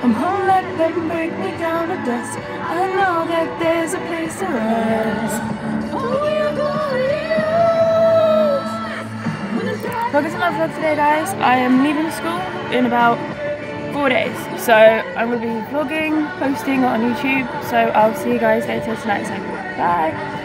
I'm home, let them break me down to dust. I know that there's a place to rest. Oh, we are glorious. To my vlog today, guys. I am leaving school in about four days. So I'm going to be vlogging, posting on YouTube. So I'll see you guys later tonight. So bye.